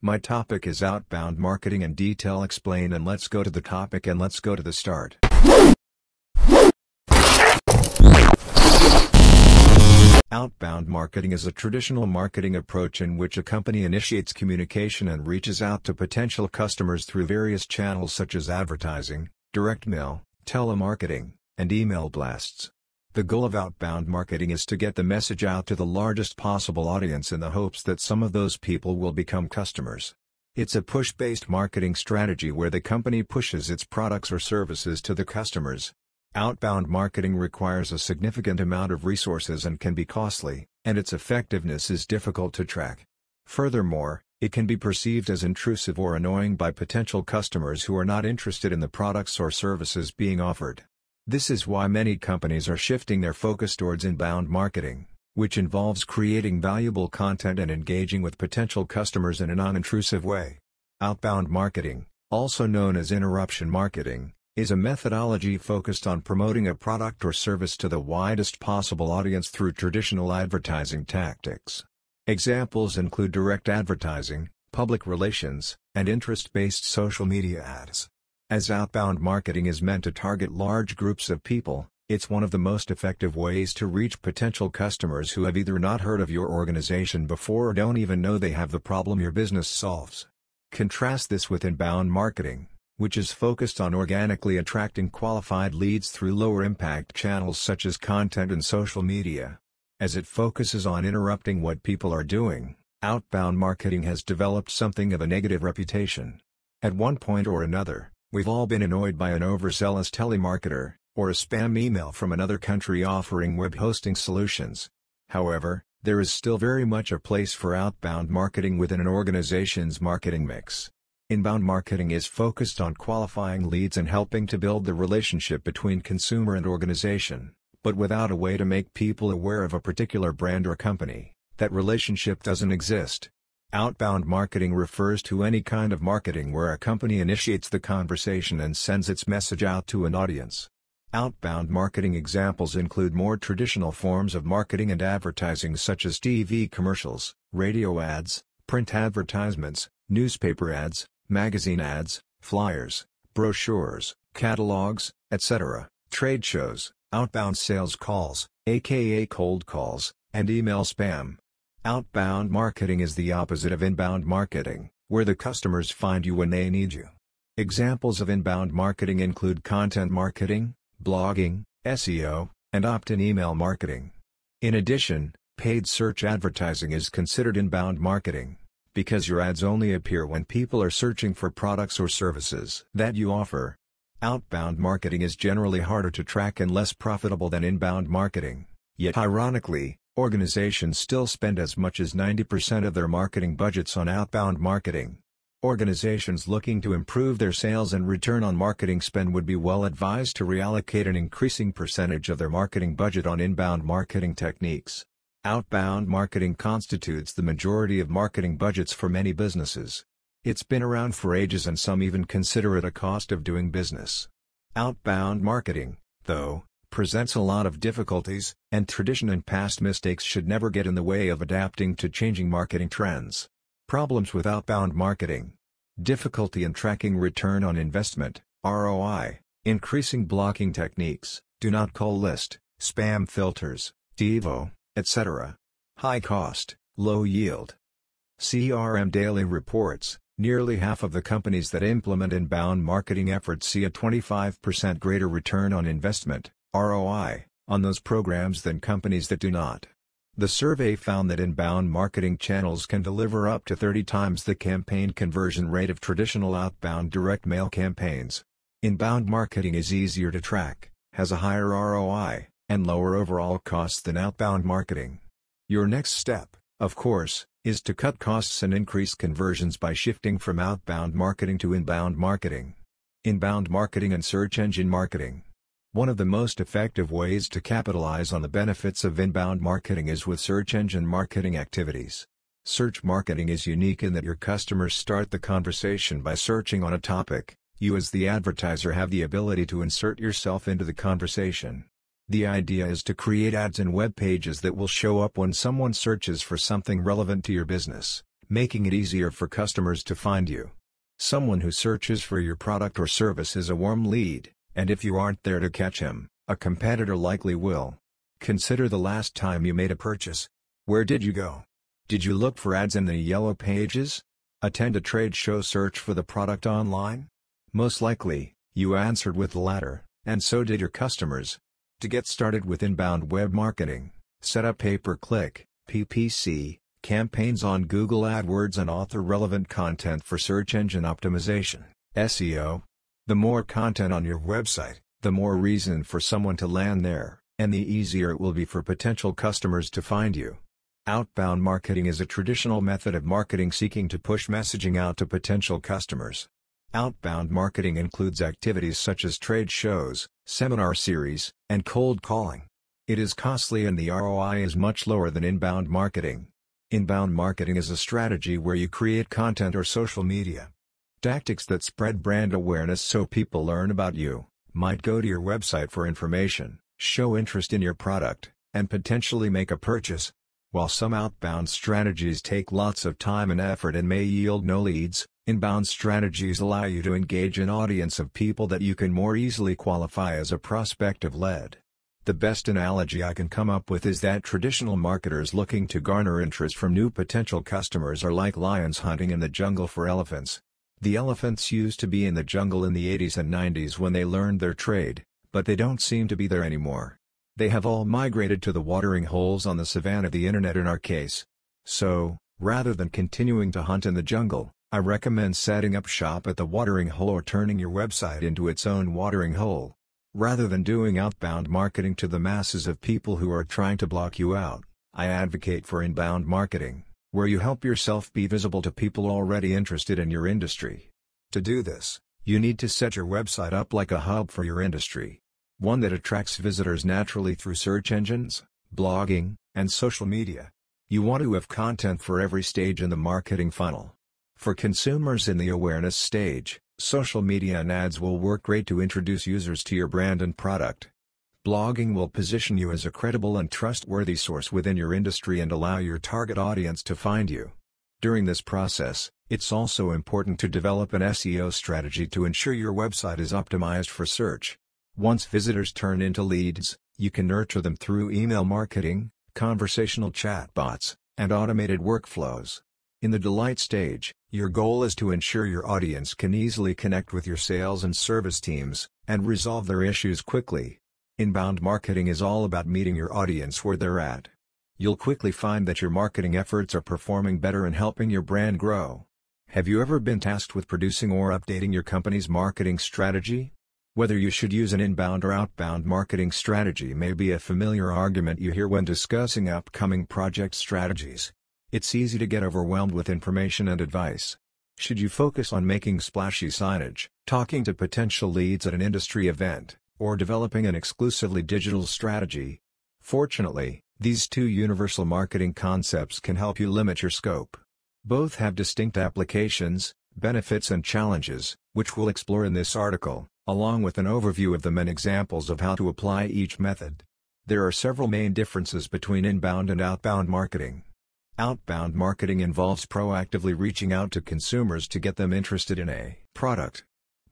My topic is outbound marketing in detail explain and let's go to the topic and let's go to the start. Outbound marketing is a traditional marketing approach in which a company initiates communication and reaches out to potential customers through various channels such as advertising, direct mail, telemarketing, and email blasts. The goal of outbound marketing is to get the message out to the largest possible audience in the hopes that some of those people will become customers. It's a push-based marketing strategy where the company pushes its products or services to the customers. Outbound marketing requires a significant amount of resources and can be costly, and its effectiveness is difficult to track. Furthermore, it can be perceived as intrusive or annoying by potential customers who are not interested in the products or services being offered. This is why many companies are shifting their focus towards inbound marketing, which involves creating valuable content and engaging with potential customers in a non-intrusive way. Outbound marketing, also known as interruption marketing, is a methodology focused on promoting a product or service to the widest possible audience through traditional advertising tactics. Examples include direct advertising, public relations, and interest-based social media ads. As outbound marketing is meant to target large groups of people, it's one of the most effective ways to reach potential customers who have either not heard of your organization before or don't even know they have the problem your business solves. Contrast this with inbound marketing, which is focused on organically attracting qualified leads through lower impact channels such as content and social media. As it focuses on interrupting what people are doing, outbound marketing has developed something of a negative reputation. At one point or another, We've all been annoyed by an overzealous telemarketer, or a spam email from another country offering web hosting solutions. However, there is still very much a place for outbound marketing within an organization's marketing mix. Inbound marketing is focused on qualifying leads and helping to build the relationship between consumer and organization, but without a way to make people aware of a particular brand or company, that relationship doesn't exist. Outbound marketing refers to any kind of marketing where a company initiates the conversation and sends its message out to an audience. Outbound marketing examples include more traditional forms of marketing and advertising such as TV commercials, radio ads, print advertisements, newspaper ads, magazine ads, flyers, brochures, catalogs, etc., trade shows, outbound sales calls, aka cold calls, and email spam. Outbound marketing is the opposite of inbound marketing, where the customers find you when they need you. Examples of inbound marketing include content marketing, blogging, SEO, and opt-in email marketing. In addition, paid search advertising is considered inbound marketing, because your ads only appear when people are searching for products or services that you offer. Outbound marketing is generally harder to track and less profitable than inbound marketing, yet ironically, Organizations still spend as much as 90% of their marketing budgets on outbound marketing. Organizations looking to improve their sales and return on marketing spend would be well advised to reallocate an increasing percentage of their marketing budget on inbound marketing techniques. Outbound marketing constitutes the majority of marketing budgets for many businesses. It's been around for ages and some even consider it a cost of doing business. Outbound marketing, though, presents a lot of difficulties, and tradition and past mistakes should never get in the way of adapting to changing marketing trends. Problems with outbound marketing. Difficulty in tracking return on investment, ROI, increasing blocking techniques, do not call list, spam filters, TiVo, etc. High cost, low yield. CRM Daily reports, nearly half of the companies that implement inbound marketing efforts see a 25% greater return on investment, ROI, on those programs than companies that do not. The survey found that inbound marketing channels can deliver up to 30 times the campaign conversion rate of traditional outbound direct mail campaigns. Inbound marketing is easier to track, has a higher ROI, and lower overall costs than outbound marketing. Your next step, of course, is to cut costs and increase conversions by shifting from outbound marketing to inbound marketing. Inbound marketing and search engine marketing. One of the most effective ways to capitalize on the benefits of inbound marketing is with search engine marketing activities. Search marketing is unique in that your customers start the conversation by searching on a topic, you as the advertiser have the ability to insert yourself into the conversation. The idea is to create ads and web pages that will show up when someone searches for something relevant to your business, making it easier for customers to find you. Someone who searches for your product or service is a warm lead, and if you aren't there to catch him, a competitor likely will. Consider the last time you made a purchase. Where did you go? Did you look for ads in the yellow pages? Attend a trade show search for the product online? Most likely, you answered with the latter, and so did your customers. To get started with inbound web marketing, set up pay-per-click, PPC, campaigns on Google AdWords and author relevant content for search engine optimization, SEO. The more content on your website, the more reason for someone to land there, and the easier it will be for potential customers to find you. Outbound marketing is a traditional method of marketing seeking to push messaging out to potential customers. Outbound marketing includes activities such as trade shows, seminar series, and cold calling. It is costly and the ROI is much lower than inbound marketing. Inbound marketing is a strategy where you create content or social media. Tactics that spread brand awareness so people learn about you, might go to your website for information, show interest in your product, and potentially make a purchase. While some outbound strategies take lots of time and effort and may yield no leads, inbound strategies allow you to engage an audience of people that you can more easily qualify as a prospect of lead. The best analogy I can come up with is that traditional marketers looking to garner interest from new potential customers are like lions hunting in the jungle for elephants. The elephants used to be in the jungle in the 80s and 90s when they learned their trade, but they don't seem to be there anymore. They have all migrated to the watering holes on the savanna of the internet in our case. So, rather than continuing to hunt in the jungle, I recommend setting up shop at the watering hole or turning your website into its own watering hole. Rather than doing outbound marketing to the masses of people who are trying to block you out, I advocate for inbound marketing, where you help yourself be visible to people already interested in your industry. To do this, you need to set your website up like a hub for your industry one that attracts visitors naturally through search engines, blogging, and social media. You want to have content for every stage in the marketing funnel. For consumers in the awareness stage, social media and ads will work great to introduce users to your brand and product. Blogging will position you as a credible and trustworthy source within your industry and allow your target audience to find you. During this process, it's also important to develop an SEO strategy to ensure your website is optimized for search. Once visitors turn into leads, you can nurture them through email marketing, conversational chatbots, and automated workflows. In the delight stage, your goal is to ensure your audience can easily connect with your sales and service teams, and resolve their issues quickly. Inbound marketing is all about meeting your audience where they're at. You'll quickly find that your marketing efforts are performing better and helping your brand grow. Have you ever been tasked with producing or updating your company's marketing strategy? Whether you should use an inbound or outbound marketing strategy may be a familiar argument you hear when discussing upcoming project strategies. It's easy to get overwhelmed with information and advice. Should you focus on making splashy signage, talking to potential leads at an industry event, or developing an exclusively digital strategy? Fortunately, these two universal marketing concepts can help you limit your scope. Both have distinct applications, benefits and challenges, which we'll explore in this article along with an overview of them and examples of how to apply each method. There are several main differences between inbound and outbound marketing. Outbound marketing involves proactively reaching out to consumers to get them interested in a product.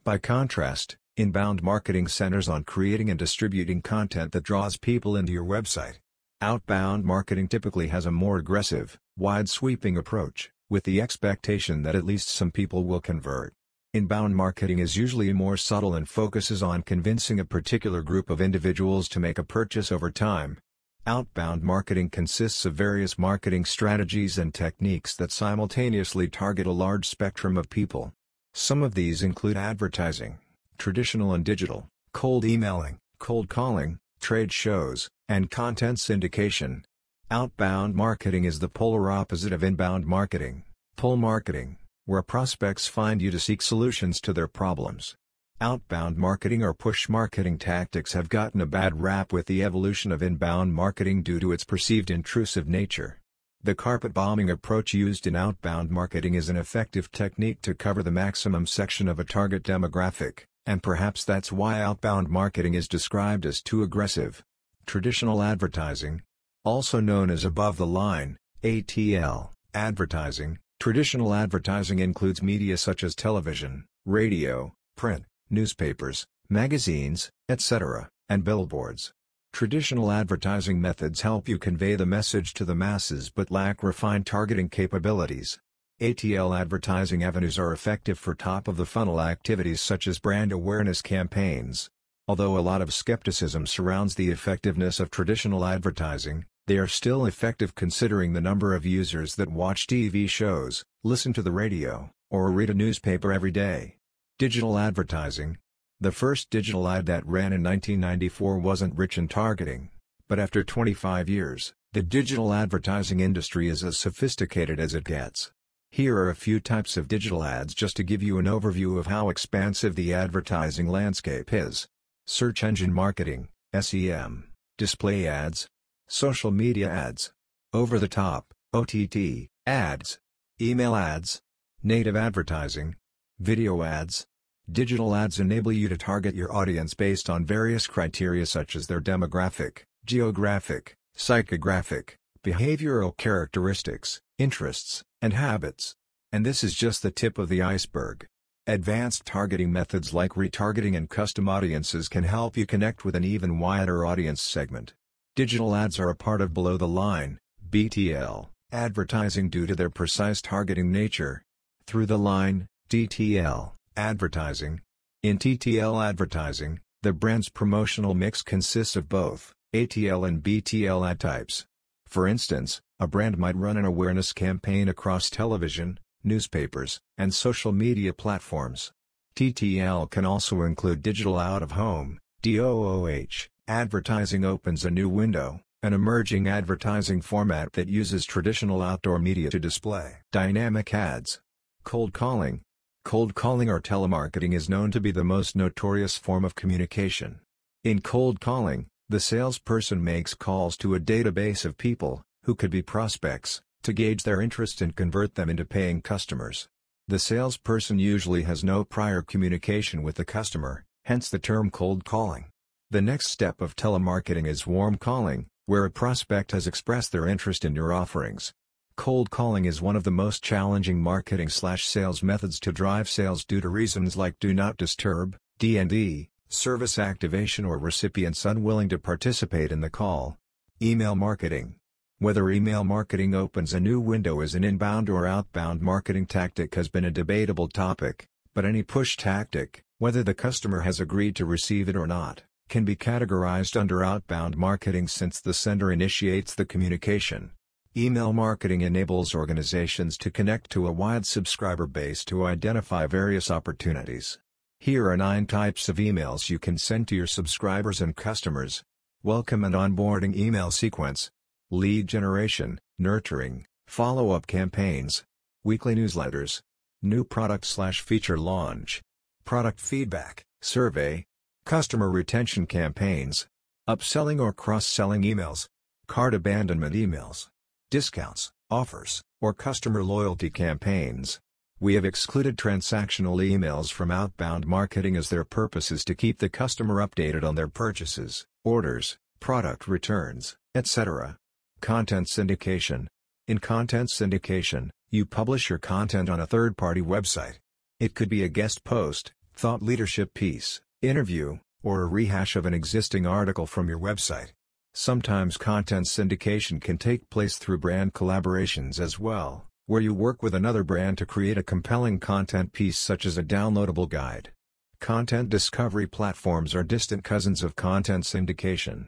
By contrast, inbound marketing centers on creating and distributing content that draws people into your website. Outbound marketing typically has a more aggressive, wide-sweeping approach, with the expectation that at least some people will convert. Inbound marketing is usually more subtle and focuses on convincing a particular group of individuals to make a purchase over time. Outbound marketing consists of various marketing strategies and techniques that simultaneously target a large spectrum of people. Some of these include advertising, traditional and digital, cold emailing, cold calling, trade shows, and content syndication. Outbound marketing is the polar opposite of inbound marketing, pull marketing where prospects find you to seek solutions to their problems. Outbound marketing or push marketing tactics have gotten a bad rap with the evolution of inbound marketing due to its perceived intrusive nature. The carpet bombing approach used in outbound marketing is an effective technique to cover the maximum section of a target demographic, and perhaps that's why outbound marketing is described as too aggressive. Traditional advertising, also known as above the line, ATL, advertising, Traditional advertising includes media such as television, radio, print, newspapers, magazines, etc., and billboards. Traditional advertising methods help you convey the message to the masses but lack refined targeting capabilities. ATL advertising avenues are effective for top-of-the-funnel activities such as brand awareness campaigns. Although a lot of skepticism surrounds the effectiveness of traditional advertising, they are still effective considering the number of users that watch TV shows, listen to the radio, or read a newspaper every day. Digital advertising, the first digital ad that ran in 1994 wasn't rich in targeting, but after 25 years, the digital advertising industry is as sophisticated as it gets. Here are a few types of digital ads just to give you an overview of how expansive the advertising landscape is. Search engine marketing, SEM, display ads, social media ads, over-the-top, OTT, ads, email ads, native advertising, video ads, Digital ads enable you to target your audience based on various criteria such as their demographic, geographic, psychographic, behavioral characteristics, interests, and habits. And this is just the tip of the iceberg. Advanced targeting methods like retargeting and custom audiences can help you connect with an even wider audience segment. Digital ads are a part of below the line, BTL, advertising due to their precise targeting nature. Through the line, TTL, Advertising In TTL advertising, the brand's promotional mix consists of both ATL and BTL ad types. For instance, a brand might run an awareness campaign across television, newspapers, and social media platforms. TTL can also include digital out-of-home, DOOH. Advertising opens a new window, an emerging advertising format that uses traditional outdoor media to display dynamic ads. Cold calling, Cold calling or telemarketing is known to be the most notorious form of communication. In cold calling, the salesperson makes calls to a database of people, who could be prospects, to gauge their interest and convert them into paying customers. The salesperson usually has no prior communication with the customer, hence the term cold calling. The next step of telemarketing is warm calling, where a prospect has expressed their interest in your offerings, Cold calling is one of the most challenging marketing-slash-sales methods to drive sales due to reasons like do not disturb, DND, service activation or recipients unwilling to participate in the call. Email marketing. Whether email marketing opens a new window as an inbound or outbound marketing tactic has been a debatable topic, but any push tactic, whether the customer has agreed to receive it or not, can be categorized under outbound marketing since the sender initiates the communication. Email marketing enables organizations to connect to a wide subscriber base to identify various opportunities. Here are 9 types of emails you can send to your subscribers and customers. Welcome and onboarding email sequence. Lead generation, nurturing, follow-up campaigns. Weekly newsletters. New product-slash-feature launch. Product feedback, survey. Customer retention campaigns. Upselling or cross-selling emails. Cart abandonment emails discounts, offers, or customer loyalty campaigns. We have excluded transactional emails from outbound marketing as their purpose is to keep the customer updated on their purchases, orders, product returns, etc. Content syndication. In content syndication, you publish your content on a third-party website. It could be a guest post, thought leadership piece, interview, or a rehash of an existing article from your website. Sometimes content syndication can take place through brand collaborations as well, where you work with another brand to create a compelling content piece such as a downloadable guide. Content discovery platforms are distant cousins of content syndication.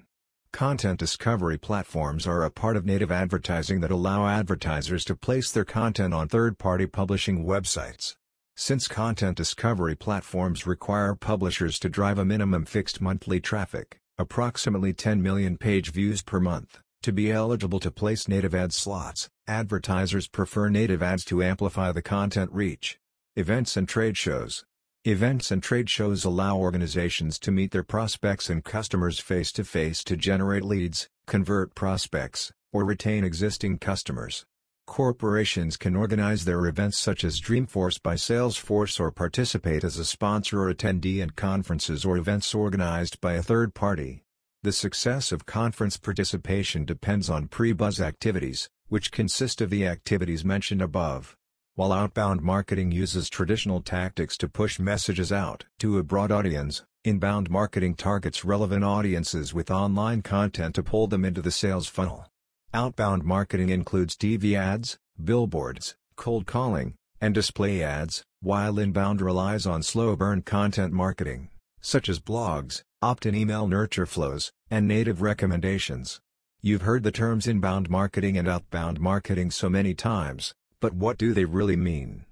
Content discovery platforms are a part of native advertising that allow advertisers to place their content on third-party publishing websites. Since content discovery platforms require publishers to drive a minimum fixed monthly traffic, approximately 10 million page views per month. To be eligible to place native ad slots, advertisers prefer native ads to amplify the content reach. Events and trade shows. Events and trade shows allow organizations to meet their prospects and customers face to face to generate leads, convert prospects, or retain existing customers. Corporations can organize their events such as Dreamforce by Salesforce or participate as a sponsor or attendee at conferences or events organized by a third party. The success of conference participation depends on pre-buzz activities, which consist of the activities mentioned above. While outbound marketing uses traditional tactics to push messages out to a broad audience, inbound marketing targets relevant audiences with online content to pull them into the sales funnel. Outbound marketing includes TV ads, billboards, cold calling, and display ads, while inbound relies on slow burn content marketing, such as blogs, opt-in email nurture flows, and native recommendations. You've heard the terms inbound marketing and outbound marketing so many times, but what do they really mean?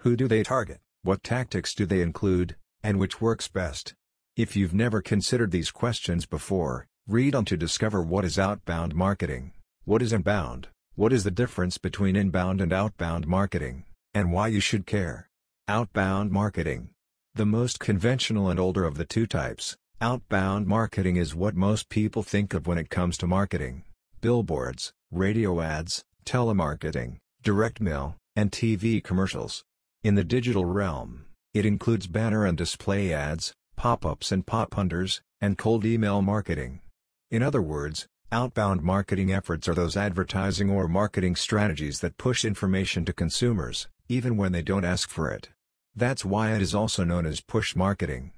Who do they target, what tactics do they include, and which works best? If you've never considered these questions before, read on to discover what is outbound marketing, what is inbound, what is the difference between inbound and outbound marketing, and why you should care. Outbound marketing. The most conventional and older of the two types, outbound marketing is what most people think of when it comes to marketing. Billboards, radio ads, telemarketing, direct mail, and TV commercials. In the digital realm, it includes banner and display ads, pop-ups and pop-unders, and cold email marketing. In other words, outbound marketing efforts are those advertising or marketing strategies that push information to consumers, even when they don't ask for it. That's why it is also known as push marketing.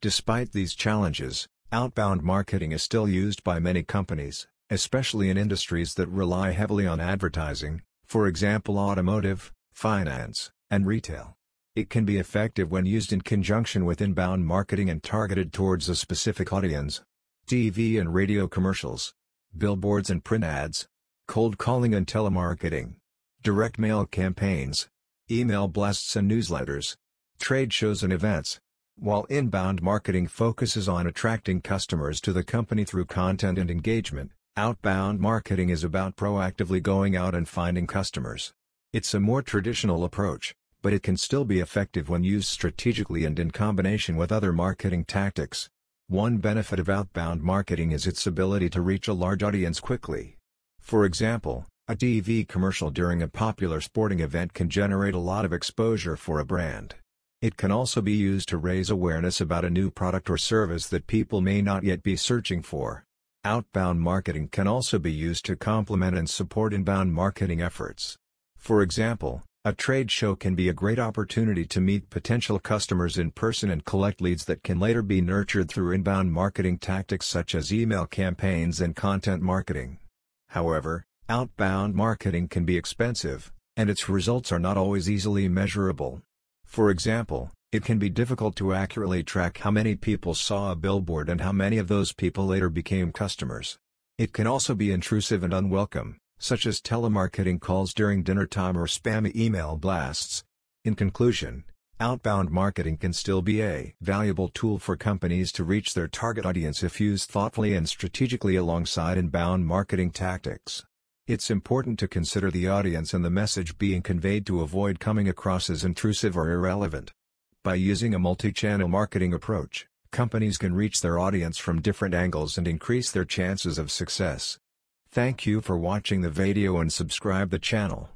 Despite these challenges, outbound marketing is still used by many companies, especially in industries that rely heavily on advertising, for example automotive, finance, and retail. It can be effective when used in conjunction with inbound marketing and targeted towards a specific audience. TV and radio commercials, billboards and print ads, cold calling and telemarketing, direct mail campaigns, email blasts and newsletters, trade shows and events. While inbound marketing focuses on attracting customers to the company through content and engagement, Outbound marketing is about proactively going out and finding customers. It's a more traditional approach, but it can still be effective when used strategically and in combination with other marketing tactics. One benefit of outbound marketing is its ability to reach a large audience quickly. For example, a TV commercial during a popular sporting event can generate a lot of exposure for a brand. It can also be used to raise awareness about a new product or service that people may not yet be searching for. Outbound marketing can also be used to complement and support inbound marketing efforts. For example, a trade show can be a great opportunity to meet potential customers in person and collect leads that can later be nurtured through inbound marketing tactics such as email campaigns and content marketing. However, outbound marketing can be expensive, and its results are not always easily measurable. For example, it can be difficult to accurately track how many people saw a billboard and how many of those people later became customers. It can also be intrusive and unwelcome, such as telemarketing calls during dinner time or spammy email blasts. In conclusion, outbound marketing can still be a valuable tool for companies to reach their target audience if used thoughtfully and strategically alongside inbound marketing tactics. It's important to consider the audience and the message being conveyed to avoid coming across as intrusive or irrelevant. By using a multi-channel marketing approach, companies can reach their audience from different angles and increase their chances of success. Thank you for watching the video and subscribe the channel.